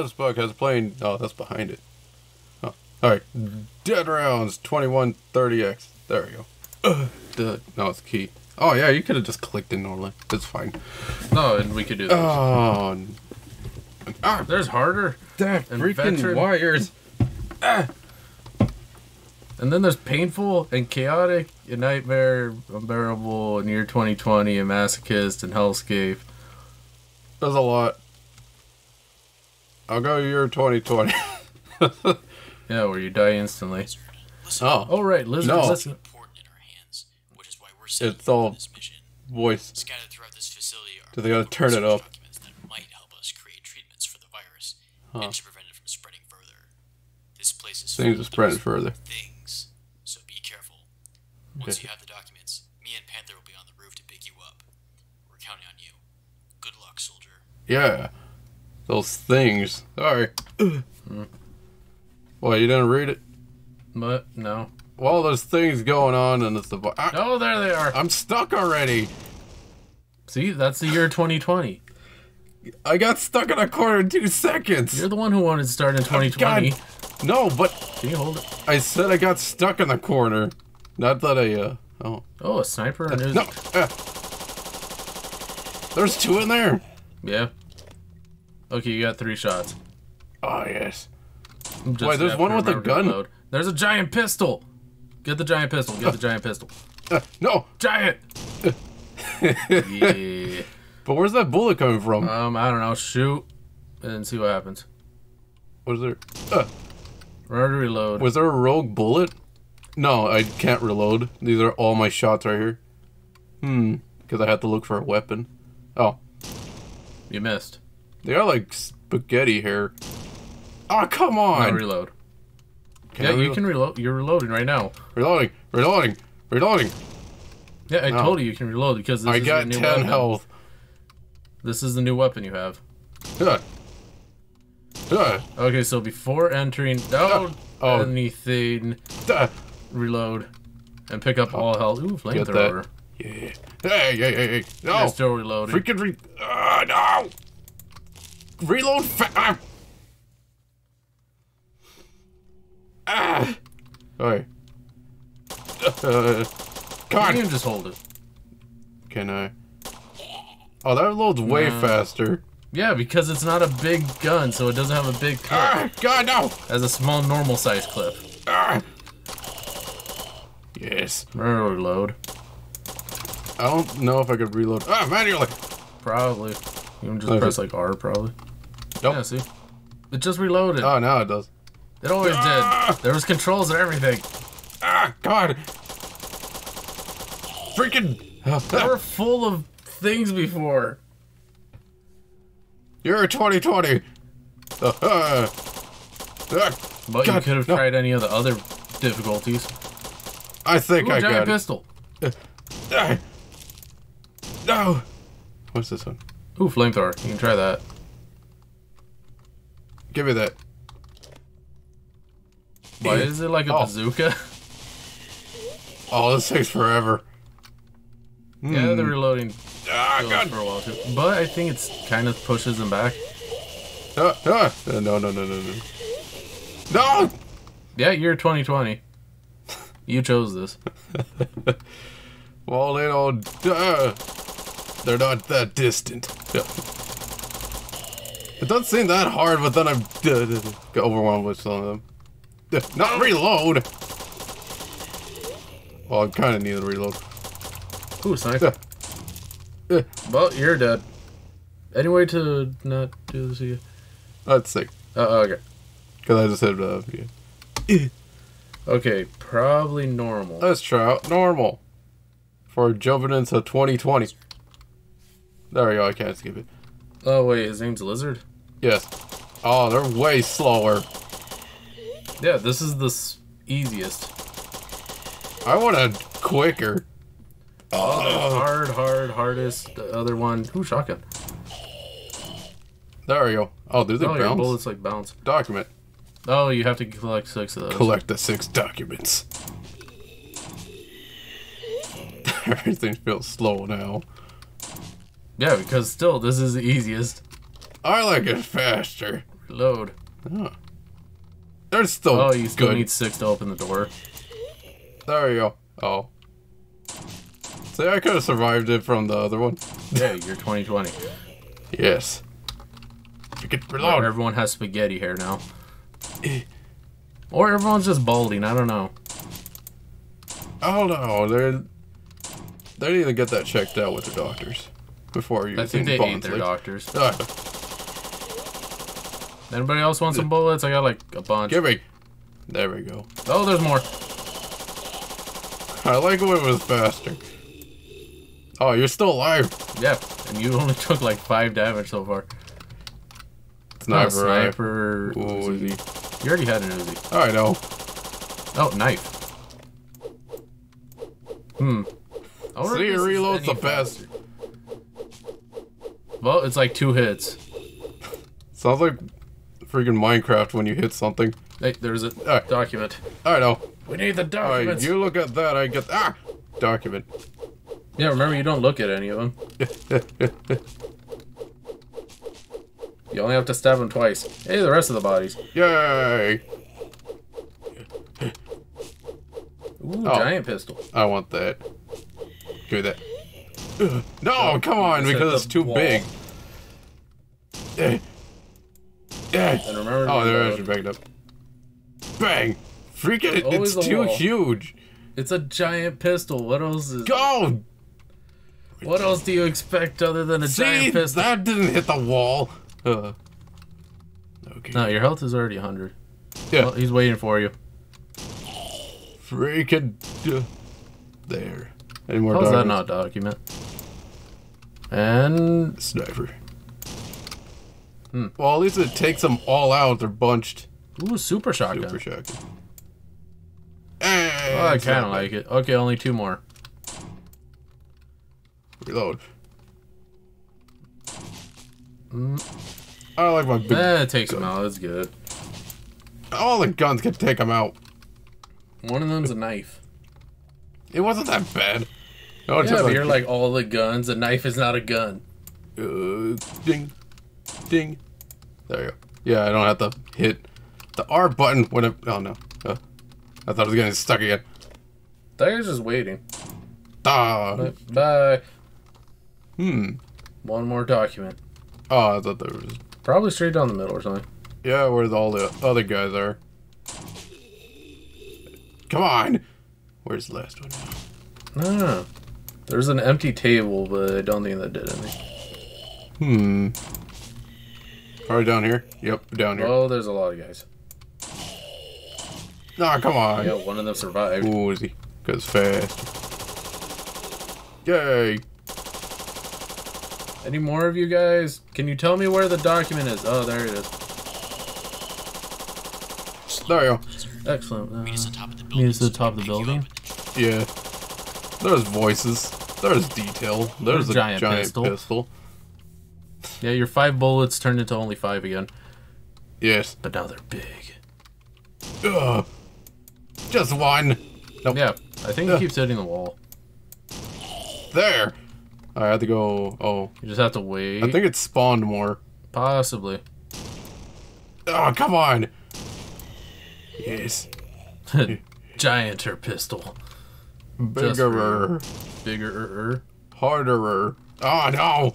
Madness podcast playing. Oh, that's behind it. Oh, all right. Dead rounds 213X. There we go. Uh, the, no, it's key. Oh yeah, you could have just clicked it normally. It's fine. No, and we could do that. Oh, ah, There's harder. that and freaking veteran- wires. And then there's painful and chaotic and nightmare, unbearable, and year 2020, and masochist and hellscape. There's a lot. I'll go year 2020. Yeah, where you die instantly. Oh, Oh right, lizards. No. Listen. important in our hands, which is why we're sending It's you all- on this mission. voice. Scattered throughout this facility are Do they gotta turn it up? that might help us create treatments for the virus Huh. and to prevent it from spreading further. This place is Things full are spreading further. Things, so be careful. Once Okay. you have the documents, me and Panther will be on the roof to pick you up. We're counting on you. Good luck, soldier. Yeah, those things. Sorry. Well, you didn't read it. But no. Well, there's things going on, it's the. vi- Ah, Oh, there they are. I'm stuck already. See, that's the year 2020. I got stuck in a corner in two seconds. You're the one who wanted to start in 2020. No, but Can you hold it? I said I got stuck in the corner. Not that I. uh Oh Oh, a sniper his... no. ah. There's two in there. Yeah. Okay, you got three shots. Oh yes. Wait, there's one with a gun? There's a giant pistol. Get the giant pistol. Get the giant pistol. Uh, no. Giant. yeah. But where's that bullet coming from? Um, I don't know. Shoot and see what happens. was there? Uh, Remember to reload. was there a rogue bullet? No, I can't reload. These are all my shots right here. Hmm. Because I had to look for a weapon. Oh, You missed. They are like spaghetti here. Oh, come Now on. reload. Can yeah, I you can reload. You're reloading right now. Reloading. Reloading. Reloading. Yeah, I Oh. told you you can reload because this I is got new 10 weapon. health. This is the new weapon you have. Uh. Uh. Okay, so before entering, don't Oh. anything. Uh. Reload and pick up all health. Ooh, flamethrower. Yeah. Hey, hey, hey, hey. You're No. still reloading. Freaking re. Uh, no. Reload fa- ah. Ah. Alright. Uh, come You can just hold it. Can I? Oh, that loads way No. faster. Yeah, because it's not a big gun, so it doesn't have a big clip. Ah, God, no. It has a small, normal size clip. Ah. Yes. Reload. I don't know if I could reload. Ah, manually. Probably. You can just Okay. press like R, probably. Nope. Yeah, see? It just reloaded. Oh, now it does. it always Ah! did. There was controls and everything. Ah, God. Freaking. They were full of things before. You're 2020. Uh, uh, uh, But you could have no. tried any of the other difficulties. I think Ooh, I giant got it. pistol. Ah. No. What's this one? Ooh, flamethrower. You can try that. Give me that. Why is it like a Oh. bazooka? Oh, this takes forever. yeah, the reloading Ah, goes God. for a while too. But I think it's kind of pushes them back. Ah. No, no, no, no, no. No! Yeah, you're 2020. You chose this. Well, they don't. Uh, they're not that distant. Yeah. It doesn't seem that hard, but then I'm uh, get overwhelmed with some of them. Not reload! Well, I kind of need to reload. Ooh, sniper. Uh, Well, you're dead. Any way to not do this again? That's sick. Uh, okay. Because I just hit uh, yeah. Okay, probably normal. Let's try out normal. For jumping into 2020. There we go, I can't skip it. Oh, wait, his name's Lizard? Yes. Oh, they're way slower. Yeah, this is the s- easiest. I want a quicker. Oh, the oh. hard, hard, hardest. The other one. Ooh, shotgun. There we go. Oh, do they Oh, your bounce? bullets like bounce. Document. Oh, you have to collect six of those. Collect the six documents. Everything feels slow now. Yeah, because still, this is the easiest. I like it faster. Reload. Oh. They're still Oh, you still good. need six to open the door. There you go. Oh. See, I could have survived it from the other one. Yeah, you're 2020. Yes. You could Or reload. everyone has spaghetti hair now. Eh. Or everyone's just balding. I don't know. Oh no, they're they need to get that checked out with the doctors before you. I think they ate their doctors. Ah, Anybody else want some bullets? I got like a bunch. give me. There we go. Oh, there's more. I like when it was faster. Oh, you're still alive. Yeah, and you only took like five damage so far. Sniper. Oh, right? sniper. Ooh, Uzi. You already had an Uzi. I know. Oh, knife. Hmm. I See, reloads the best. faster. Well, it's like two hits. Sounds like freaking Minecraft when you hit something. Hey, there's a Alright. document. I know. We need the Alright, documents. you look at that, I get ah document. Yeah, remember you don't look at any of them. You only have to stab them twice. Hey, the rest of the bodies. Yay! Ooh, Oh. giant pistol. I want that. Give me that. No, come on, because it's too wall. big. And remember to Oh, they're actually up. Bang! Freaking, it- it's too wall. huge. It's a giant pistol. What else is? Go! What else do you expect other than a See, giant pistol? that didn't hit the wall. Uh. Okay. No, your health is already 100. yeah. Well, he's waiting for you. Freaking. Uh, there. Any more How's that not document? And Sniper. Hmm. Well, at least it takes them all out. They're bunched. ooh, super shotgun. Super shotgun. Oh, I kind of like it. Okay, only two more. Reload. Mm. I like my big. Eh, it takes them out. That's good. All the guns can take them out. One of them's a knife. It wasn't that bad. No, Yeah, it's just but you're like all the guns. A knife is not a gun. uh, ding, ding. There you go. Yeah, I don't have to hit the R button when it. Oh no. Uh, I thought I was getting stuck again. That guy's just waiting. Ah. Bye. Bye. Hmm. One more document. Oh, I thought there was. Probably straight down the middle or something. Yeah, where all the other guys are. Come on. Where's the last one? No. There's an empty table, but I don't think that did anything. Hmm. Probably down here. Yep, down here. Oh, there's a lot of guys. Nah, come on. Yeah, one of them survived. Ooh, is he? Cause fast. Yay! Any more of you guys? Can you tell me where the document is? Oh, there it is. There you go. Excellent. Meet us Uh, on top of the meet us at the top of the can pick you building? Yeah. There's voices. There's detail. There's, a giant giant, pistol. pistol. yeah, your five bullets turned into only five again, Yes. but now they're big. Ugh. Just one. Nope. Yeah, I think it keeps hitting the wall. There. I had to go. Oh, You just have to wait. I think it spawned more. Possibly. Oh, come on. Yes. Gianter pistol. Biggerer. Bigger. Harderer. Oh, no.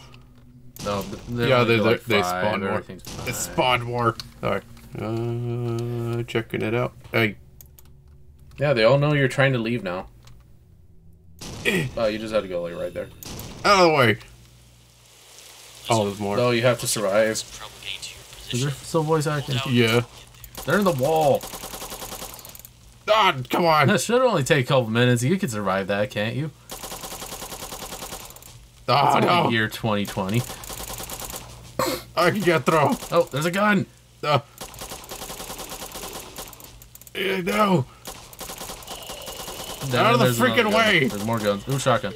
No, they're Yeah, they- like they- they spawn more. everything's fine. It spawned more. Alright. Uh, checking it out. Hey. Yeah, they all know you're trying to leave now. Eh. Oh, you just had to go like right there. Out of the way. Oh, there's more. No, you have to survive. It's probably to your Is there still voice acting? Yeah. until we get there. They're in the wall. Ah, come on. That should only take a couple minutes. You can survive that, can't you? Oh, no. year 2020. I can get through. Oh, there's a gun. Uh, no. Then Out of the freaking way. There's more guns. Ooh, shotgun.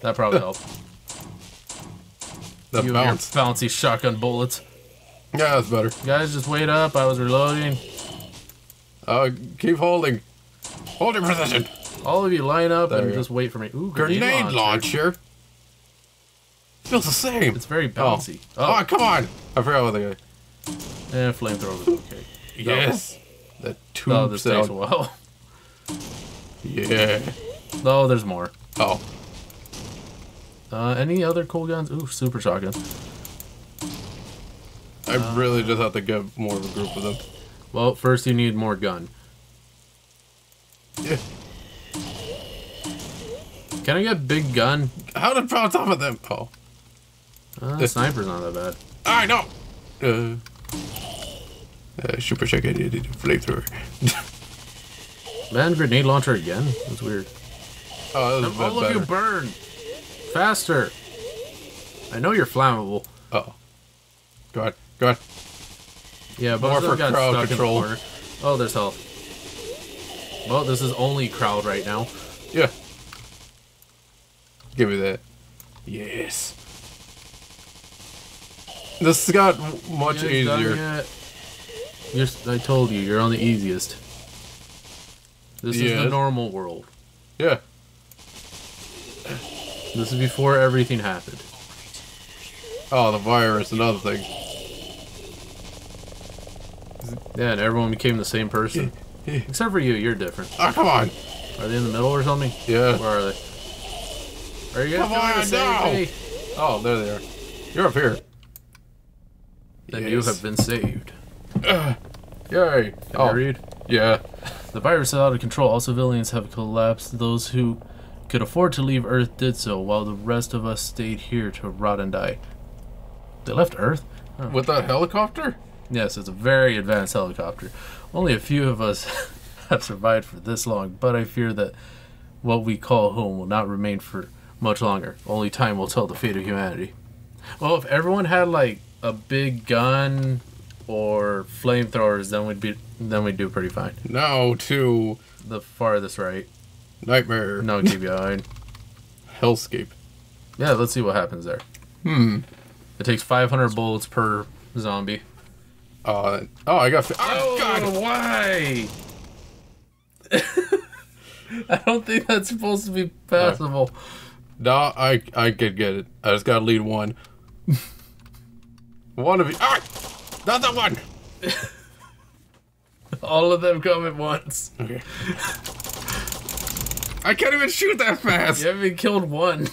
That probably helped. The you bounce. bouncy shotgun bullets. Yeah, that's better. Guys, just wait up. I was reloading. Uh, keep holding. Hold your position. All of you line up There and just wait for me. Ooh, grenade, Grenade launcher. launcher. Feels the same. It's very bouncy. Oh. Oh, come on. I forgot what the guy. Eh, flamethrower was okay. Yes. The tube Oh, this takes a while. Yeah. Oh, there's more. Oh. Uh, any other cool guns? Ooh, super shotgun. I really just have to get more of a group of them. Well, first you need more gun. Yeah. Can I get big gun? How did I on top of them? Oh. Uh, This- sniper's not that bad. I know. Uh. Uh, super check it- it- Flamethrower. Man, grenade launcher again? That's weird. Oh, that was a All of you burn! Faster! I know you're flammable. Oh. Go on. Go on. Yeah, but More for got crowd stuck control. in the corner. Oh, there's health. Well, this is only crowd right now. Yeah. Give me that. Yes. This got much You guys done easier. s- I told you, you're on the easiest. This is the normal world. Yeah. This is before everything happened. Oh, the virus, another thing. Yeah, and everyone became the same person. Except for you, you're different. Oh, come on. Are they in the middle or something? Yeah. Where are they? Are you guys Come on, save no. Oh, there they are. You're up here. Then you have been saved. Yay. Can oh, read? yeah. The virus is out of control. All civilians have collapsed. Those who could afford to leave Earth did so, while the rest of us stayed here to rot and die. They left Earth? With that helicopter? Yes, it's a very advanced helicopter. Only a few of us have survived for this long, but I fear that what we call home will not remain for much longer. Only time will tell the fate of humanity. Well, if everyone had like a big gun or flamethrowers, then we'd be then we'd do pretty fine. Now to The farthest right. Nightmare No, keep behind. Hellscape. Yeah, let's see what happens there. Hmm. It takes 500 bullets per zombie. Uh, oh, I got. Fi- oh, God. why? I don't think that's supposed to be passable. No, I I could get it. I just gotta lead one. one of you. Ah! Not that one! All of them come at once. Okay. I can't even shoot that fast! You haven't killed one.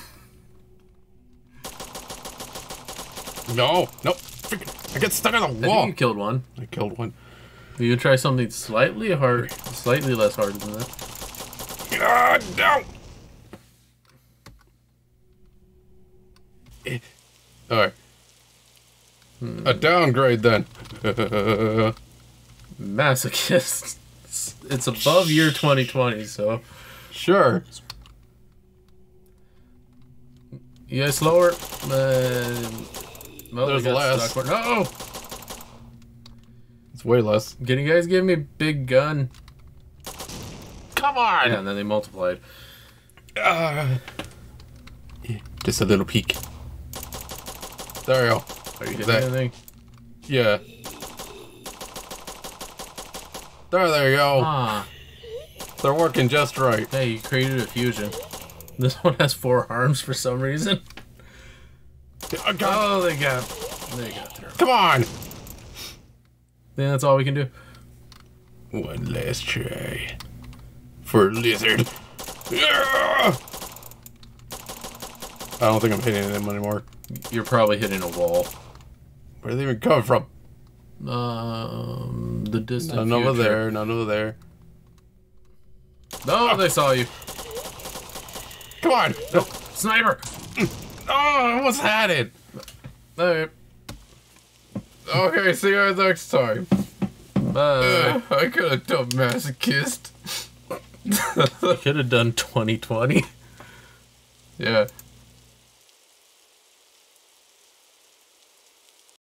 No, no. Freaking, I get stuck on I the think wall. you killed one. I killed one. You try something slightly hard, slightly less hard than that. Ah, no! Eh. Alright. A downgrade then. Masochist. It's- It's above year 2020, so sure. you guys slower. Uh, well, There's we less. stuck. No! It's way less. Can you guys give me big gun? Come on! Yeah, and then they multiplied. Ah. Yeah, just a little peek. There you go. Are you hitting anything? Yeah. There, there you go. Ah, They're working just right. hey, you created a fusion. This one has four arms for some reason. Oh, God. Oh, they got, they got through. Come on! Then that's all we can do. One last try. For lizard. Yeah! I don't think I'm hitting them anymore. You're probably hitting a wall. Where do they even come from? Um, the distant None over future. there, none over there. No, they saw you. Come on! Nope. Sniper. Oh, I almost had it! Alright. Okay, see you next time. Bye. Uh, I could have done masochist. I could have done 2020. Yeah.